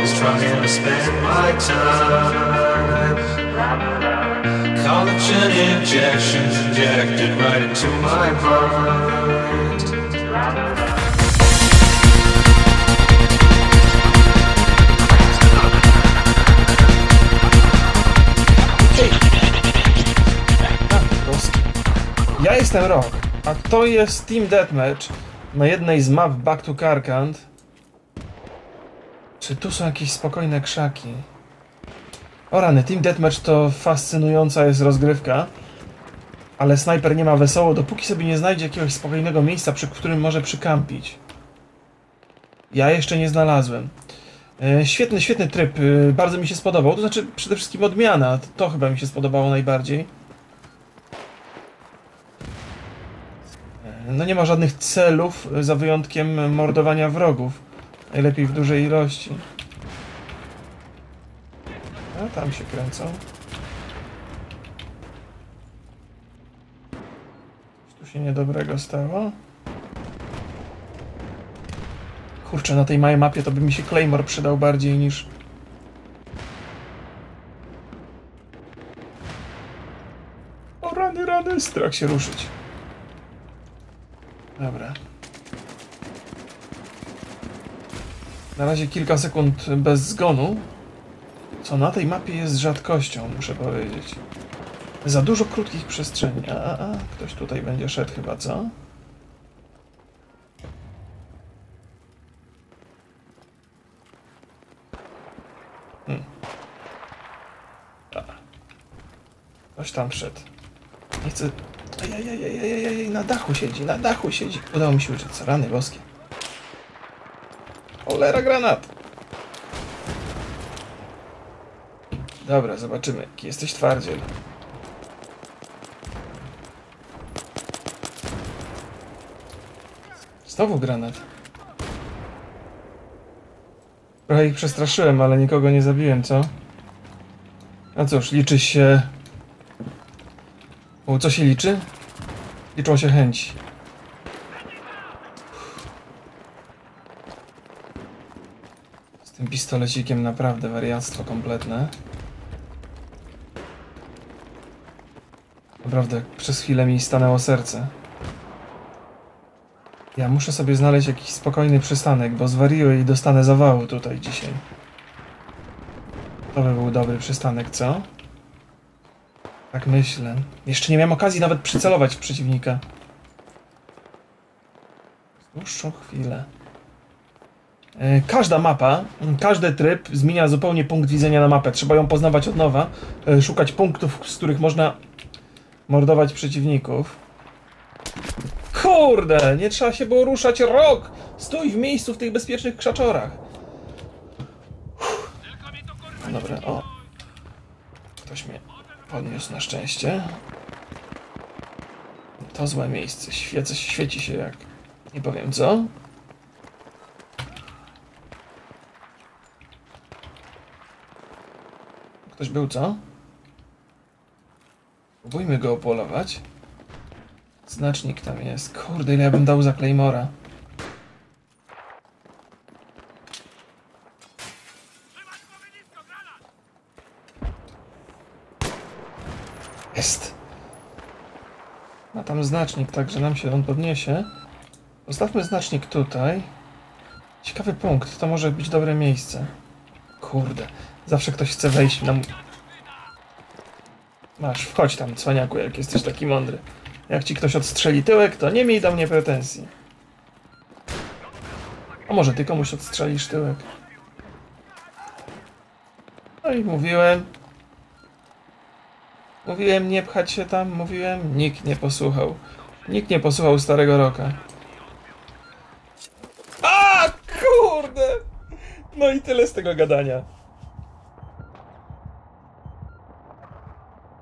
always trying to spend my time. Collagen injections injected right into my mind. Ja jestem Rock, a to jest Team Deathmatch na jednej z map Back to Karkand. Czy tu są jakieś spokojne krzaki? O rany, Team Deathmatch to fascynująca jest rozgrywka, ale snajper nie ma wesoło, dopóki sobie nie znajdzie jakiegoś spokojnego miejsca, przy którym może przykampić. Ja jeszcze nie znalazłem. E, Świetny, świetny tryb, e, bardzo mi się spodobał. To znaczy, przede wszystkim odmiana, to, to chyba mi się spodobało najbardziej. No nie ma żadnych celów, za wyjątkiem mordowania wrogów. Najlepiej w dużej ilości. A tam się kręcą. Tu się niedobrego stało. Kurczę, na tej małej mapie to by mi się Claymore przydał bardziej niż... O rany, rany, strach się ruszyć. Dobra. Na razie kilka sekund bez zgonu. Co na tej mapie jest rzadkością, muszę powiedzieć. Za dużo krótkich przestrzeni. A, a, a, ktoś tutaj będzie szedł chyba, co? Hmm. Ktoś tam wszedł. Nie chcę Ejejejejejej, na dachu siedzi, na dachu siedzi. Udało mi się uciec, rany boskie. Cholera, granat! Dobra, zobaczymy, jesteś twardziel. Znowu granat. Trochę ich przestraszyłem, ale nikogo nie zabiłem, co? A cóż, liczy się... O, co się liczy? Liczą się chęci. Z tym pistolecikiem naprawdę wariactwo kompletne. Naprawdę, przez chwilę mi stanęło serce. Ja muszę sobie znaleźć jakiś spokojny przystanek, bo zwariuję i dostanę zawału tutaj dzisiaj. To by był dobry przystanek, co? Tak myślę. Jeszcze nie miałem okazji nawet przycelować w przeciwnika. Dłuższą chwilę. E, Każda mapa, każdy tryb zmienia zupełnie punkt widzenia na mapę. Trzeba ją poznawać od nowa, e, szukać punktów, z których można mordować przeciwników. Kurde, nie trzeba się było ruszać rok! Stój w miejscu w tych bezpiecznych krzaczorach. Uff. Dobra, o. Ktoś mnie podniósł na szczęście. To złe miejsce. Świece, świeci się jak... Nie powiem co. Ktoś był, co? Próbujmy go opolować. Znacznik tam jest. Kurde, ile ja bym dał za Claymora. Jest. Ma tam znacznik, także nam się on podniesie. Postawmy znacznik tutaj. Ciekawy punkt, to może być dobre miejsce. Kurde, zawsze ktoś chce wejść na... Masz, wchodź tam, cwaniaku, jak jesteś taki mądry. Jak ci ktoś odstrzeli tyłek, to nie miej do mnie pretensji. A może ty komuś odstrzelisz tyłek? No i mówiłem. Mówiłem nie pchać się tam, mówiłem. Nikt nie posłuchał. Nikt nie posłuchał starego roka. A kurde! No i tyle z tego gadania.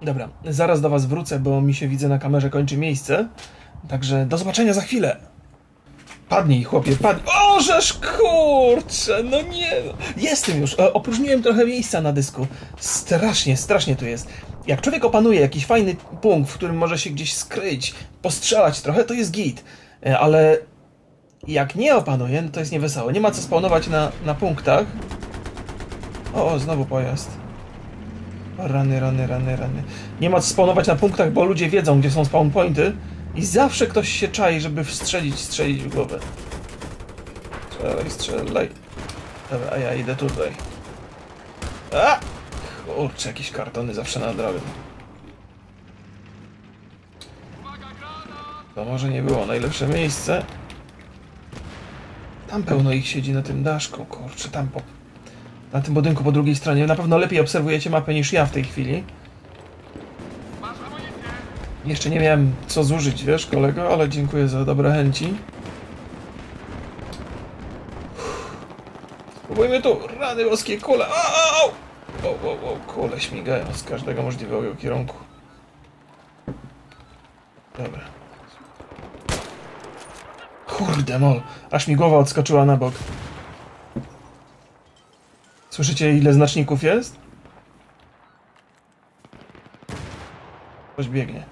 Dobra, zaraz do was wrócę, bo mi się widzę na kamerze kończy miejsce. Także do zobaczenia za chwilę. Padnij, chłopie, padnij. O, żeż kurczę, no nie. Jestem już, opróżniłem trochę miejsca na dysku. Strasznie, strasznie tu jest. Jak człowiek opanuje jakiś fajny punkt, w którym może się gdzieś skryć, postrzelać trochę, to jest git. E, Ale jak nie opanuje, no to jest niewesoło. Nie ma co spawnować na, na punktach. O, znowu pojazd. Rany, rany, rany, rany. Nie ma co spawnować na punktach, bo ludzie wiedzą, gdzie są spawn pointy. I zawsze ktoś się czai, żeby strzelić, strzelić w głowę. Strzelaj, strzelaj. Dobra, a ja idę tutaj. A! Kurczę, jakieś kartony zawsze na drogę. To może nie było najlepsze miejsce. Tam pełno ich siedzi na tym daszku, kurczę, tam po... Na tym budynku po drugiej stronie. Na pewno lepiej obserwujecie mapę niż ja w tej chwili. Jeszcze nie miałem co zużyć, wiesz, kolego, ale dziękuję za dobre chęci. Spróbujmy tu, rany boskie, kule. Au, au, au! Kule śmigają z każdego możliwego kierunku. Dobra. Kurde mol, aż mi głowa odskoczyła na bok. Słyszycie ile znaczników jest? Ktoś biegnie.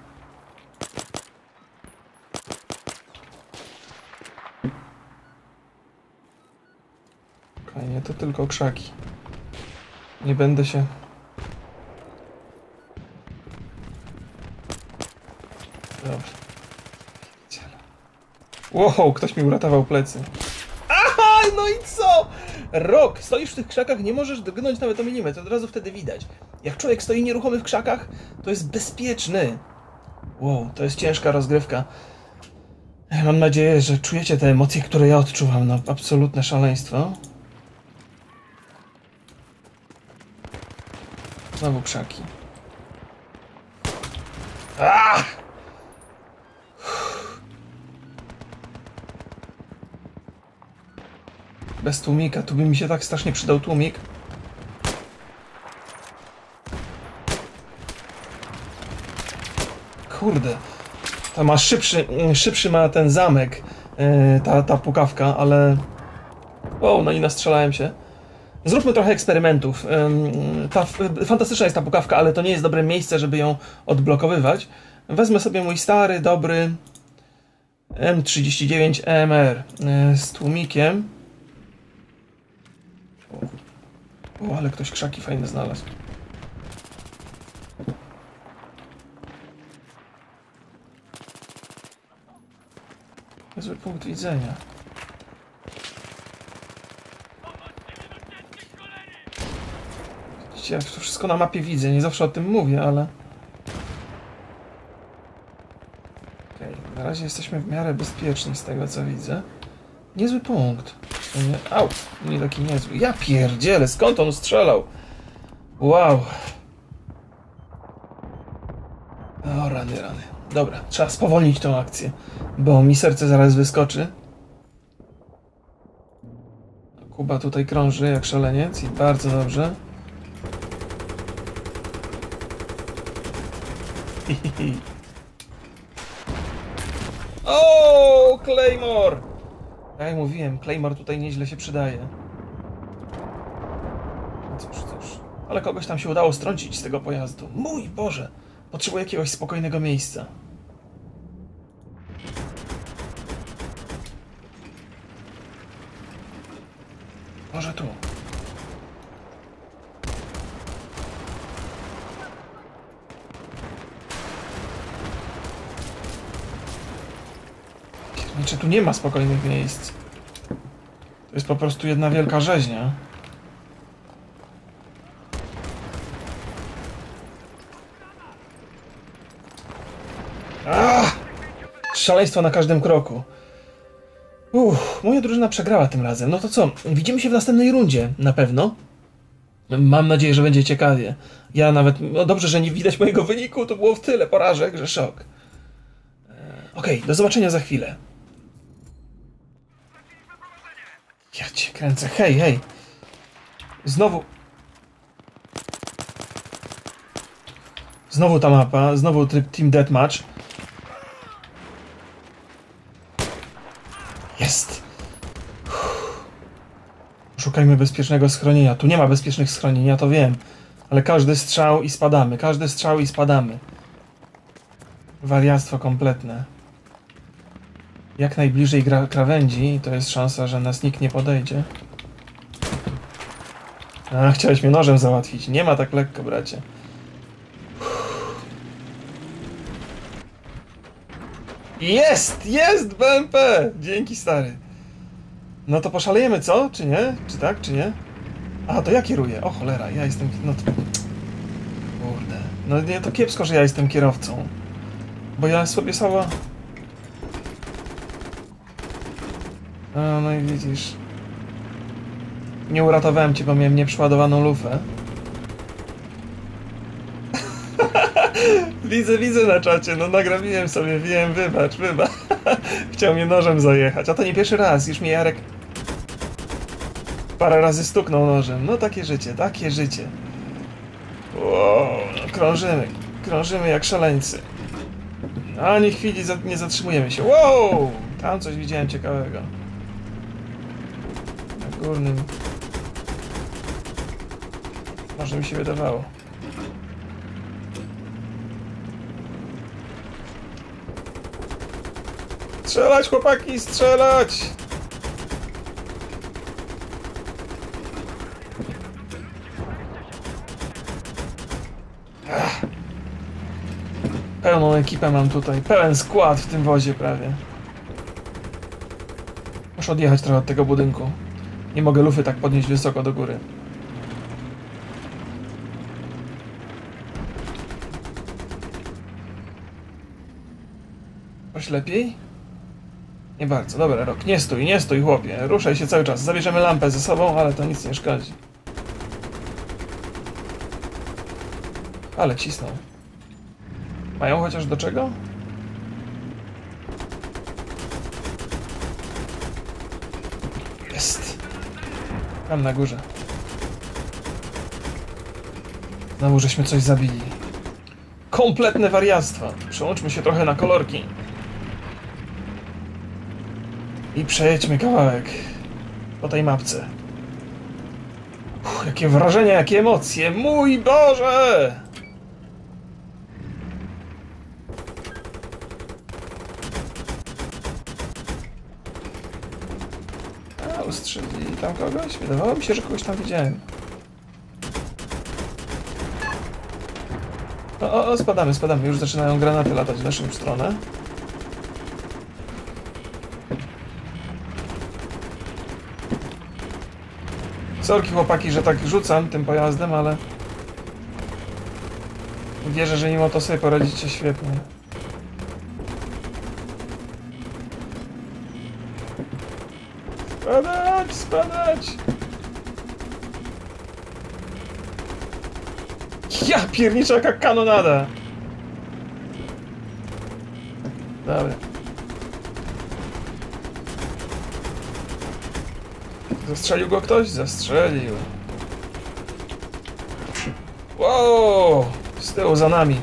Fajnie, to tylko krzaki. Nie będę się... Pierdziele. Wow, ktoś mi uratował plecy. Aha, no i co? Rok, stoisz w tych krzakach, nie możesz drgnąć nawet o milimetr, od razu wtedy widać. Jak człowiek stoi nieruchomy w krzakach, to jest bezpieczny. Wow, to jest ciężka rozgrywka. Mam nadzieję, że czujecie te emocje, które ja odczuwam. No, absolutne szaleństwo. Znowu krzaki. Ah! Bez tłumika, tu by mi się tak strasznie przydał tłumik. Kurde. Ta ma szybszy, szybszy ma ten zamek, yy, ta, ta pukawka, ale... O, no i nastrzelałem się. Zróbmy trochę eksperymentów. Ym, Ta, fantastyczna jest ta pukawka, ale to nie jest dobre miejsce, żeby ją odblokowywać. Wezmę sobie mój stary, dobry M39 EMR z tłumikiem. O, ale ktoś krzaki fajne znalazł. Niezły punkt widzenia. Widzicie, ja to wszystko na mapie widzę, nie zawsze o tym mówię, ale... Okej, na razie jesteśmy w miarę bezpieczni z tego co widzę. Niezły punkt. Nie... Au! Nie taki niezły. Ja pierdzielę, skąd on strzelał? Wow. O, rany, rany. Dobra, trzeba spowolnić tą akcję, bo mi serce zaraz wyskoczy. Kuba tutaj krąży jak szaleniec i bardzo dobrze. O, Claymore! Tak jak mówiłem, Claymore tutaj nieźle się przydaje. No Cóż, cóż. Ale kogoś tam się udało strącić z tego pojazdu. Mój Boże! Potrzebuję jakiegoś spokojnego miejsca. Może tu. Znaczy, tu nie ma spokojnych miejsc. To jest po prostu jedna wielka rzeźnia. Ah! Szaleństwo na każdym kroku. Uff, moja drużyna przegrała tym razem. No to co? Widzimy się w następnej rundzie, na pewno. Mam nadzieję, że będzie ciekawie. Ja nawet. No dobrze, że nie widać mojego wyniku, to było w tyle porażek, że szok. E, Okej, do zobaczenia za chwilę. Ja cię kręcę. Hej, hej. Znowu. Znowu ta mapa, znowu tryb Team Deathmatch. Jest. Uff. Szukajmy bezpiecznego schronienia. Tu nie ma bezpiecznych schronień, ja to wiem. Ale każdy strzał i spadamy. Każdy strzał i spadamy. Wariactwo kompletne. Jak najbliżej gra krawędzi, to jest szansa, że nas nikt nie podejdzie. A, chciałeś mnie nożem załatwić. Nie ma tak lekko, bracie. Jest! Jest BMP! Dzięki, stary. No to poszalejemy, co? Czy nie? Czy tak, czy nie? A, to ja kieruję. O cholera, ja jestem... No to... Kurde. No nie, to kiepsko, że ja jestem kierowcą. Bo ja sobie sama... A, no i widzisz. Nie uratowałem cię, bo miałem nieprzeładowaną lufę. widzę, widzę na czacie, no nagrabiłem sobie, wiem, wybacz, wybacz. Chciał mnie nożem zajechać, a to nie pierwszy raz, już mnie Jarek parę razy stuknął nożem. No takie życie, takie życie. Wow, no krążymy, krążymy jak szaleńcy. Ani chwili nie zatrzymujemy się. Wow! Tam coś widziałem ciekawego. Na górnym. Może mi się wydawało. Strzelać, chłopaki, strzelać! Ach. Pełną ekipę mam tutaj, pełen skład w tym wozie prawie. Muszę odjechać trochę od tego budynku. Nie mogę lufy tak podnieść wysoko do góry. Coś lepiej? Nie bardzo. Dobra, rok. Nie stój, nie stój, chłopie. Ruszaj się cały czas. Zabierzemy lampę ze sobą, ale to nic nie szkodzi. Ale cisną. Mają chociaż do czego? Jest. Tam na górze. Znowu żeśmy coś zabili. Kompletne wariactwo. Przełączmy się trochę na kolorki. I przejedźmy kawałek po tej mapce. Uff, jakie wrażenia, jakie emocje! Mój Boże! A, ustrzelili tam kogoś? Wydawało mi się, że kogoś tam widziałem. O, o, o, spadamy, spadamy. Już zaczynają granaty latać w naszą stronę. Sorki chłopaki, że tak rzucam tym pojazdem, ale... Wierzę, że mimo to sobie poradzicie świetnie. Spadać! Ja pierniczę jaka kanonada! Dobra. Zastrzelił go ktoś? Zastrzelił. Wow! Z tyłu za nami.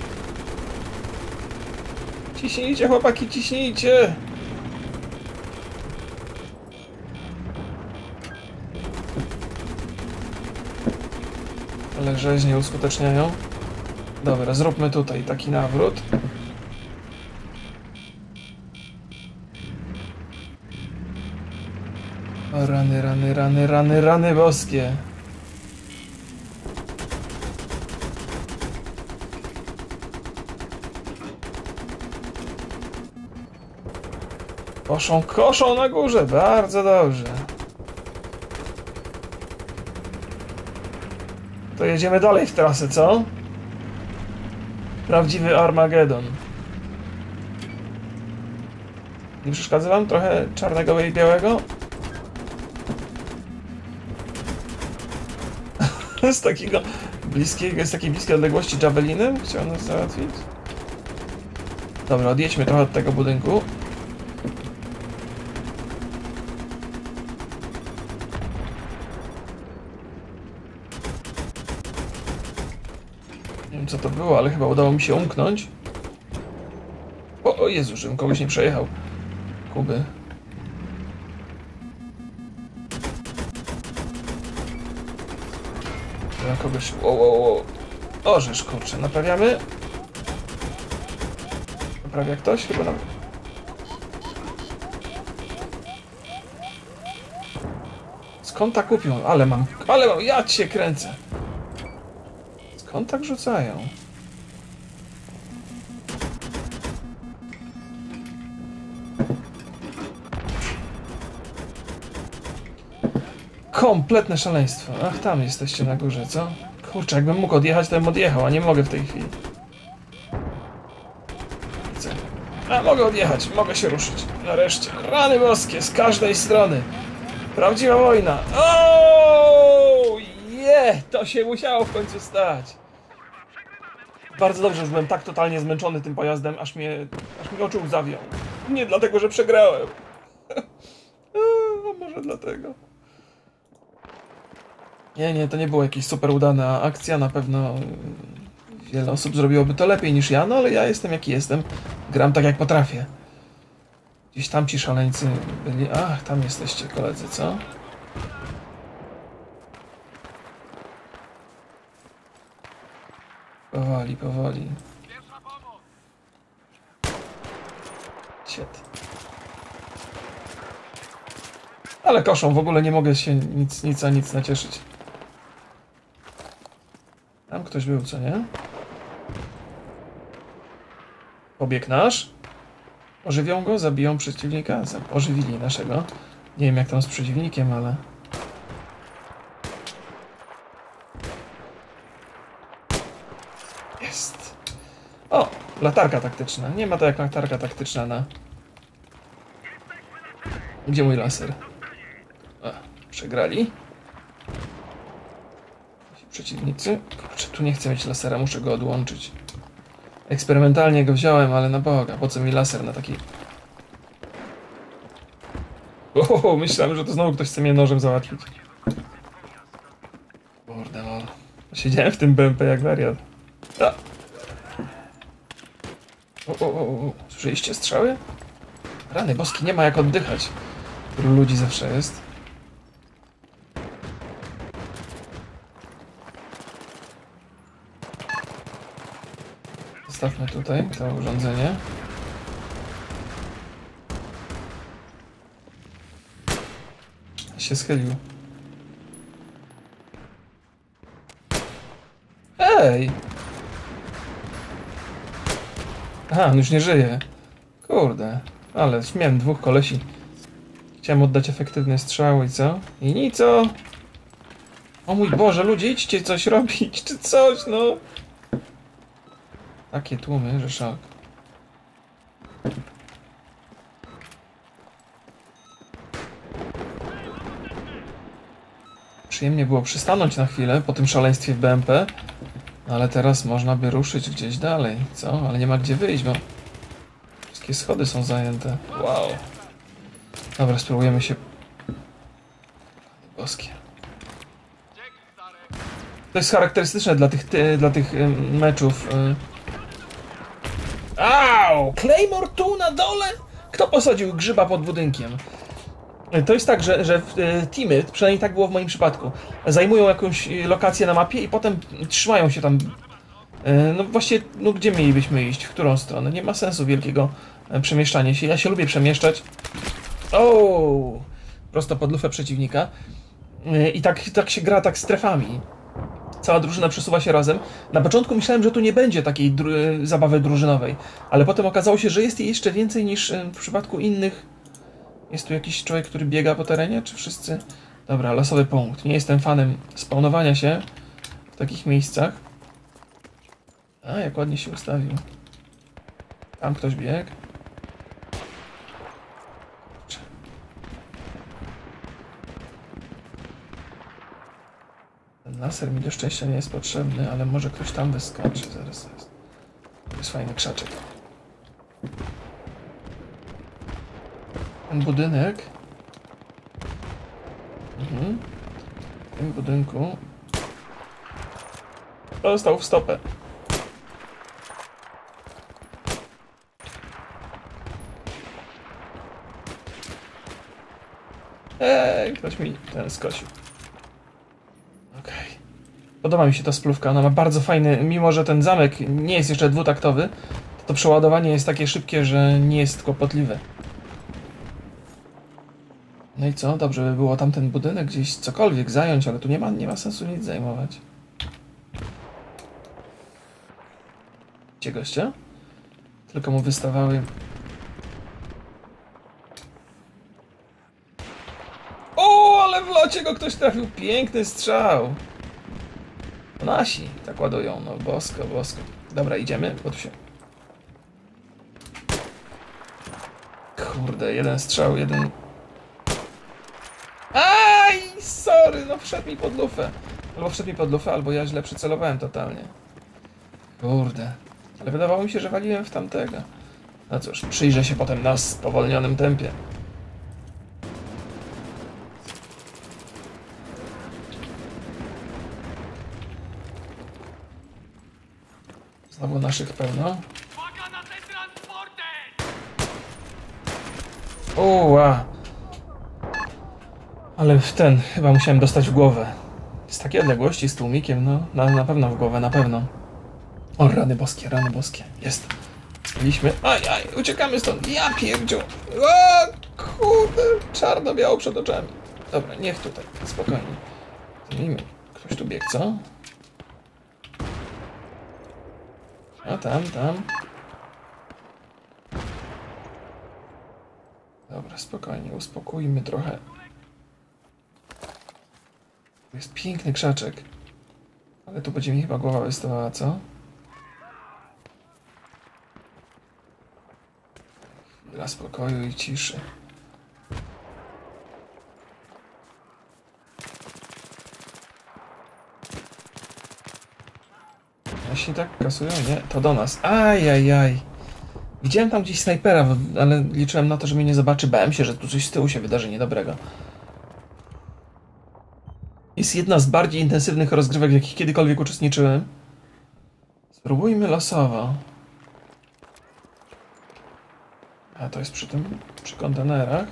Ciśnijcie, chłopaki, ciśnijcie! Ale rzeźnie uskuteczniają. Dobra, zróbmy tutaj taki nawrót. Rany, rany, rany, rany, rany boskie. Koszą, koszą na górze, bardzo dobrze. To jedziemy dalej w trasę, co? Prawdziwy Armagedon. Nie przeszkadza wam trochę czarnego i białego? z takiego bliskiego, z takiej bliskiej odległości Javelinem chciał nas załatwić. Dobra, odjedźmy trochę od tego budynku. Nie wiem co to było, ale chyba udało mi się umknąć. O, o Jezu, żebym kogoś nie przejechał. Kuby. Na kogoś. Wow, wow. O, żeż kurczę, naprawiamy. Naprawia ktoś? Chyba nam. Skąd tak kupią? Ale mam, ale mam, ja cię kręcę. Skąd tak rzucają? Kompletne szaleństwo. Ach, tam jesteście na górze, co? Kurczę, jakbym mógł odjechać, to bym odjechał, a nie mogę w tej chwili. Widzę. A, mogę odjechać, mogę się ruszyć. Nareszcie. Rany boskie, z każdej strony. Prawdziwa wojna. O, je! To się musiało w końcu stać. Bardzo dobrze, że byłem tak totalnie zmęczony tym pojazdem, aż mnie, aż mi oczu zawiał. Nie dlatego, że przegrałem. A może dlatego. Nie, nie, to nie było jakieś super udana akcja. Na pewno wiele osób zrobiłoby to lepiej niż ja, no ale ja jestem jaki jestem. Gram tak jak potrafię. Gdzieś tam ci szaleńcy byli. Ach, tam jesteście koledzy, co? Powoli, powoli. Ciet. Ale koszą, w ogóle nie mogę się nic, nic a nic nacieszyć. Tam ktoś był, co nie? Pobieg nasz. Ożywią go, zabiją przeciwnika. Ożywili naszego. Nie wiem jak tam z przeciwnikiem, ale... Jest. O! Latarka taktyczna. Nie ma to jak latarka taktyczna na... Gdzie mój laser? A, przegrali. Przeciwnicy. Tu nie chcę mieć lasera, muszę go odłączyć. Eksperymentalnie go wziąłem, ale na Boga, po co mi laser na taki... O, myślałem, że to znowu ktoś chce mnie nożem załatwić. Kurde. Siedziałem w tym BMP jak wariat. A. O, o, o. Słyszeliście strzały? Rany boski, nie ma jak oddychać. Ludzi zawsze jest. Zostawmy tutaj to urządzenie. Się schylił. Ej! Aha, on już nie żyje. Kurde. Ale miałem dwóch kolesi. Chciałem oddać efektywne strzały i co? I nic co? O mój Boże, ludzie, idźcie coś robić, czy coś, no. Takie tłumy, że szok. Przyjemnie było przystanąć na chwilę po tym szaleństwie w BMP, no ale teraz można by ruszyć gdzieś dalej, co? Ale nie ma gdzie wyjść, bo wszystkie schody są zajęte. Wow. Dobra, spróbujemy się... Boskie. To jest charakterystyczne dla tych, ty, dla tych meczów. Claymore tu na dole? Kto posadził grzyba pod budynkiem? Y, To jest tak, że, że y, teamy, przynajmniej tak było w moim przypadku, zajmują jakąś y, lokację na mapie i potem trzymają się tam. No właściwie, no gdzie mielibyśmy iść? W którą stronę? Nie ma sensu wielkiego e, przemieszczania się. Ja się lubię przemieszczać. O, Prosto pod lufę przeciwnika. I tak, tak się gra tak strefami. Cała drużyna przesuwa się razem. Na początku myślałem, że tu nie będzie takiej dru- zabawy drużynowej, ale potem okazało się, że jest jej jeszcze więcej niż y, w przypadku innych. Jest tu jakiś człowiek, który biega po terenie, czy wszyscy? Dobra, losowy punkt. Nie jestem fanem spawnowania się w takich miejscach. A, jak ładnie się ustawił. Tam ktoś biegł. Laser mi do szczęścia nie jest potrzebny, ale może ktoś tam wyskoczy. Zaraz. To jest fajny krzaczek. Ten budynek. Mhm. W tym budynku. Dostał w stopę. Ej, ktoś mi ten skosił. Podoba mi się ta splówka, ona ma bardzo fajny, mimo że ten zamek nie jest jeszcze dwutaktowy, to, to przeładowanie jest takie szybkie, że nie jest kłopotliwe. No i co? Dobrze by było tamten budynek gdzieś cokolwiek zająć, ale tu nie ma, nie ma sensu nic zajmować. Gdzie gościa? Tylko mu wystawały... O, ale w locie go ktoś trafił. Piękny strzał. Nasi tak ładują, no bosko, bosko. Dobra, idziemy, bo tu się... Kurde, jeden strzał, jeden... Aj, sorry, no wszedł mi pod lufę. Albo wszedł mi pod lufę, albo ja źle przycelowałem totalnie. Kurde. Ale wydawało mi się, że waliłem w tamtego. No cóż, przyjrzę się potem na spowolnionym tempie. Znowu naszych pełno. Uła. Ale w ten, chyba musiałem dostać w głowę. Z takiej odległości, z tłumikiem, no, na, na pewno w głowę, na pewno. O, rany boskie, rany boskie. Jest. Byliśmy. Aj, aj, uciekamy stąd. Ja pierdziu. O, kurde, czarno-biało przed oczami. Dobra, niech tutaj, spokojnie. Zmienimy. Ktoś tu biegł, co? A tam, tam. Dobra, spokojnie, uspokójmy trochę. To jest piękny krzaczek. Ale tu będzie mi chyba głowa wystawała, co? Chwila spokoju i ciszy. Jeśli tak kasują? Nie, to do nas. Ajajaj. Widziałem tam gdzieś snajpera, ale liczyłem na to, że mnie nie zobaczy. Bałem się, że tu coś z tyłu się wydarzy niedobrego. Jest jedna z bardziej intensywnych rozgrywek, w jakich kiedykolwiek uczestniczyłem. Spróbujmy losowo. A to jest przy tym, przy kontenerach.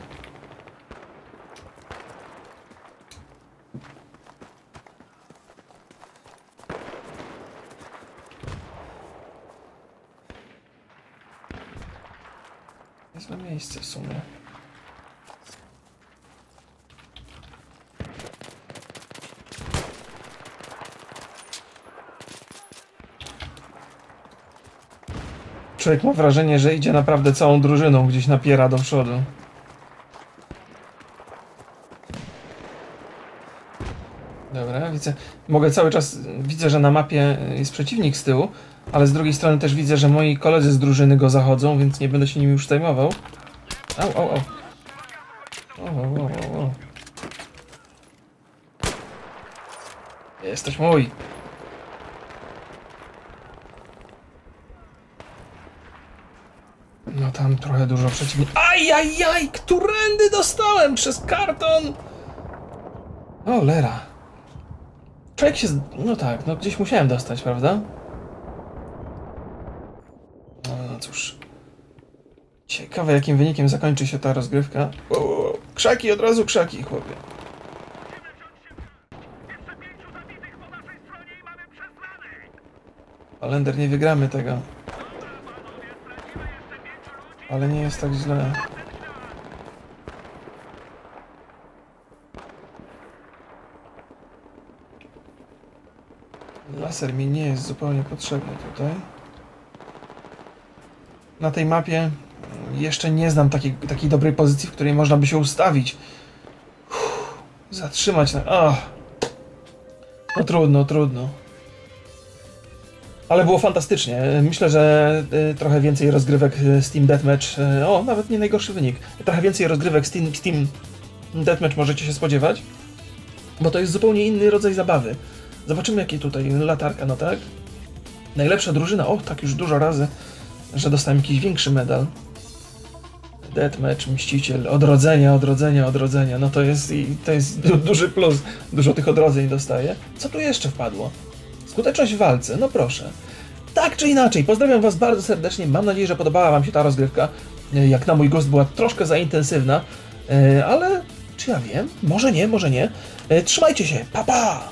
Miejsce w sumie. Człowiek ma wrażenie, że idzie naprawdę całą drużyną, gdzieś napiera do przodu. Dobra, widzę. Mogę cały czas. Widzę, że na mapie jest przeciwnik z tyłu, ale z drugiej strony też widzę, że moi koledzy z drużyny go zachodzą, więc nie będę się nim już zajmował. Au, au, au. O, o, o, o. Jesteś mój. No tam trochę dużo przeciwników. Ajajaj, którędy dostałem przez karton? O, lera. Człowiek się... z- No tak, no gdzieś musiałem dostać, prawda? No, no cóż. Ciekawe, jakim wynikiem zakończy się ta rozgrywka. Krzaki, od razu krzaki, chłopie. Holender, nie wygramy tego. Ale nie jest tak źle. Laser mi nie jest zupełnie potrzebny tutaj. Na tej mapie jeszcze nie znam takiej, takiej dobrej pozycji, w której można by się ustawić. Uff, zatrzymać na... Oh. No trudno, trudno. Ale było fantastycznie. Myślę, że y, trochę więcej rozgrywek y, Steam Deathmatch. y, O, nawet nie najgorszy wynik. Trochę więcej rozgrywek Steam, Steam Deathmatch możecie się spodziewać, bo to jest zupełnie inny rodzaj zabawy. Zobaczymy, jaki tutaj latarka, no tak? Najlepsza drużyna. O, tak już dużo razy, że dostałem jakiś większy medal. Deathmatch, Mściciel, odrodzenia, odrodzenia, odrodzenia. No to jest, to jest du- duży plus. Dużo tych odrodzeń dostaję. Co tu jeszcze wpadło? Skuteczność w walce, no proszę. Tak czy inaczej, pozdrawiam Was bardzo serdecznie. Mam nadzieję, że podobała Wam się ta rozgrywka. E, Jak na mój gust była troszkę za intensywna, e, ale czy ja wiem? Może nie, może nie. E, Trzymajcie się, pa pa!